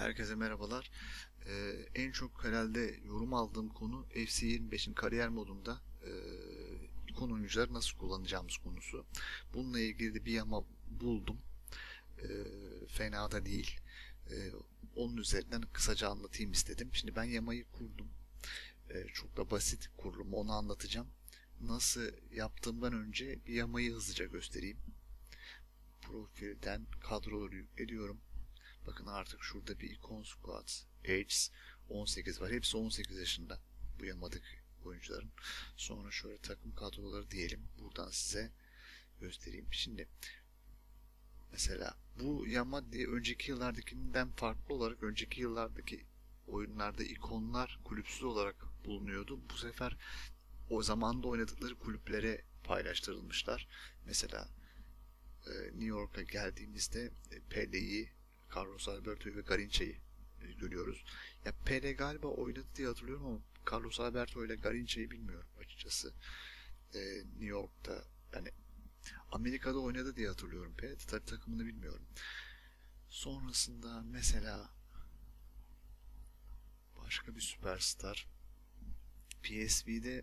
Herkese merhabalar. Ee, en çok herhalde yorum aldığım konu FC25'in kariyer modunda e, ikon oyuncuları nasıl kullanacağımız konusu. Bununla ilgili de bir yama buldum. E, fena da değil. E, onun üzerinden kısaca anlatayım istedim. Şimdi ben yamayı kurdum. E, çok da basit kurulumu onu anlatacağım. Nasıl yaptığımdan önce bir yamayı hızlıca göstereyim. Profilden kadroları yükleniyorum. Bakın artık şurada bir ikon squad. Ages 18 var. Hepsi 18 yaşında. Bu yamadık oyuncuların. Sonra şöyle takım kadroları diyelim. Buradan size göstereyim. Şimdi mesela bu yama diye önceki yıllardakinden farklı olarak önceki yıllardaki oyunlarda ikonlar kulüpsüz olarak bulunuyordu. Bu sefer o zamanda oynadıkları kulüplere paylaştırılmışlar. Mesela e, New York'a geldiğimizde e, Pele'yi, Carlos Alberto'yu ve Garinça'yı e, görüyoruz. Ya Pele galiba oynadı diye hatırlıyorum ama Carlos Alberto ile Garinça'yı bilmiyorum açıkçası. New York'ta yani Amerika'da oynadı diye hatırlıyorum Pele. Tabii takımını bilmiyorum. Sonrasında mesela başka bir süperstar PSV'de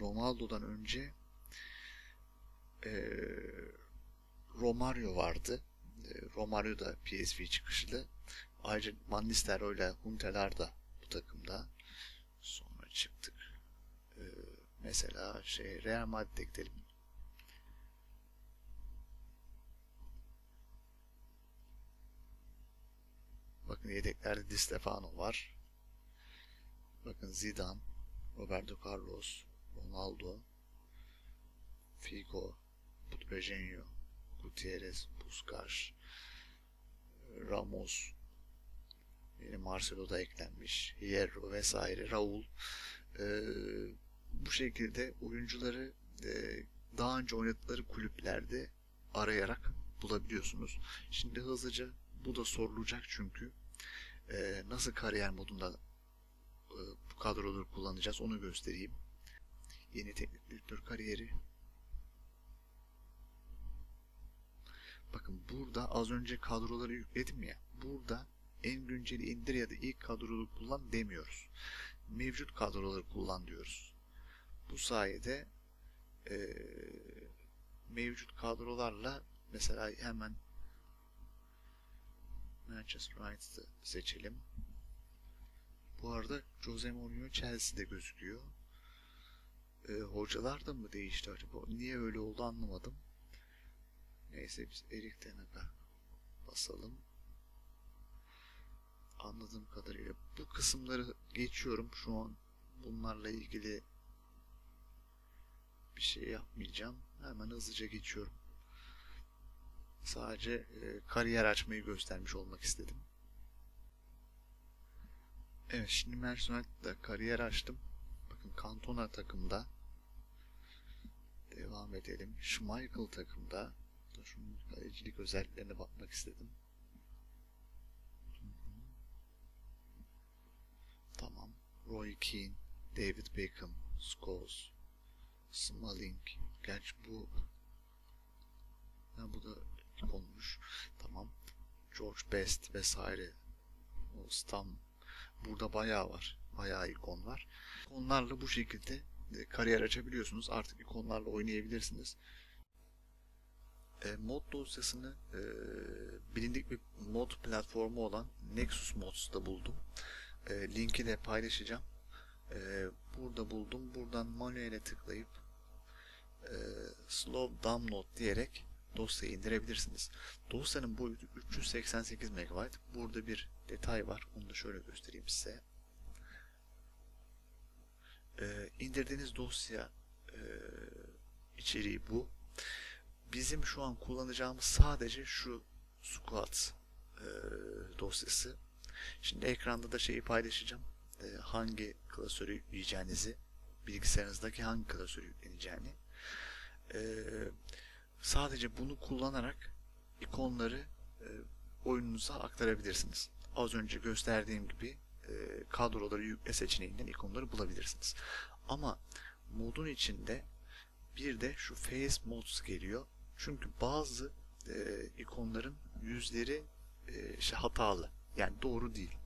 Ronaldo'dan önce Romario vardı. Romario da PSV çıkışlı. Ayrıca Van ile Huntelaar da bu takımda. Sonra çıktık. Ee, mesela şey Real Madrid'e gidelim. Bakın yedeklerde Di Stefano var. Bakın Zidane, Roberto Carlos, Ronaldo, Figo, Putregenio, Gutierrez, Puskas, Ramos, yine Marcelo da eklenmiş, Hierro vesaire, Raul. Ee, bu şekilde oyuncuları e, daha önce oynadıkları kulüplerde arayarak bulabiliyorsunuz. Şimdi hızlıca bu da sorulacak çünkü e, nasıl kariyer modunda e, bu kadroları kullanacağız onu göstereyim. Yeni teknik direktör kariyeri Bakın burada az önce kadroları yükledim ya. Burada en günceli indir ya da ilk kadroları kullan demiyoruz. Mevcut kadroları kullan diyoruz. Bu sayede e, mevcut kadrolarla mesela hemen Manchester United'ı seçelim. Bu arada Jose Mourinho Chelsea'de gözüküyor. E, hocalar da mı değişti acaba? Niye öyle oldu anlamadım. Neyse biz Erik Tenag'a basalım. Anladığım kadarıyla bu kısımları geçiyorum. Şu an bunlarla ilgili bir şey yapmayacağım. Hemen hızlıca geçiyorum. Sadece e, kariyer açmayı göstermiş olmak istedim. Evet şimdi Manchester kariyer açtım. Bakın Cantona takımda. Devam edelim. Schmeichel takımda. Şunun kalecilik özelliklerine bakmak istedim. Tamam. Roy Keane, David Beckham, Scholes, Smalling. Gerçi bu ha, bu da konmuş. Tamam. George Best vesaire. O Stam. Burada bayağı var. Bayağı ikon var. İkonlarla bu şekilde kariyer açabiliyorsunuz. Artık ikonlarla oynayabilirsiniz e, mod dosyasını e, bilindik bir mod platformu olan Nexus Mods'da buldum. E, linki de paylaşacağım. E, burada buldum. Buradan manuele tıklayıp e, slow download diyerek dosyayı indirebilirsiniz. Dosyanın boyutu 388 MB. Burada bir detay var. Onu da şöyle göstereyim size. E, indirdiğiniz dosya e, içeriği bu bizim şu an kullanacağımız sadece şu squat e, dosyası. Şimdi ekranda da şeyi paylaşacağım. E, hangi klasörü yükleyeceğinizi, bilgisayarınızdaki hangi klasörü yükleneceğini. E, sadece bunu kullanarak ikonları e, oyununuza aktarabilirsiniz. Az önce gösterdiğim gibi e, kadroları yükle seçeneğinden ikonları bulabilirsiniz. Ama modun içinde bir de şu Face Mods geliyor. Çünkü bazı e, ikonların yüzleri e, işte hatalı. Yani doğru değil.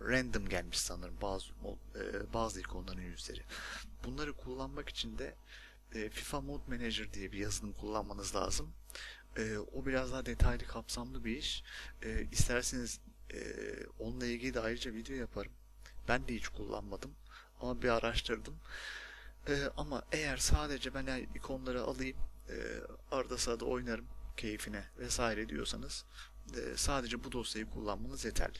Random gelmiş sanırım bazı e, bazı ikonların yüzleri. Bunları kullanmak için de e, FIFA Mode Manager diye bir yazılım kullanmanız lazım. E, o biraz daha detaylı kapsamlı bir iş. E, isterseniz e, onunla ilgili de ayrıca video yaparım. Ben de hiç kullanmadım ama bir araştırdım. E, ama eğer sadece ben ikonları alayım e, arada sırada oynarım keyfine vesaire diyorsanız e, sadece bu dosyayı kullanmanız yeterli.